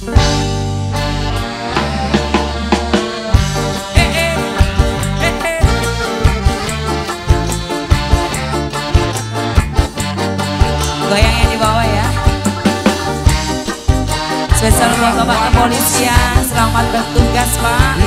goyangnya di bawah ya. Selamat bertugas Pak.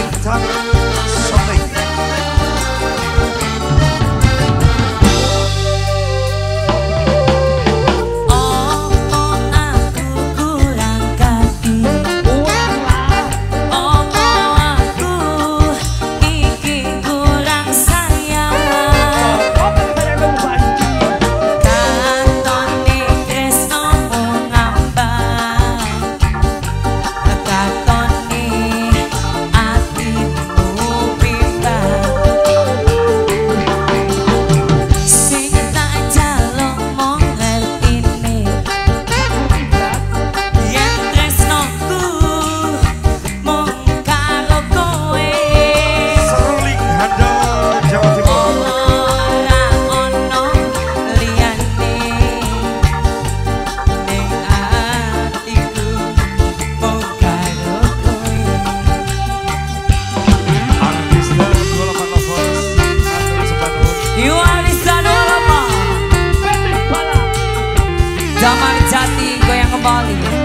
Jamal Jati goyang kembali.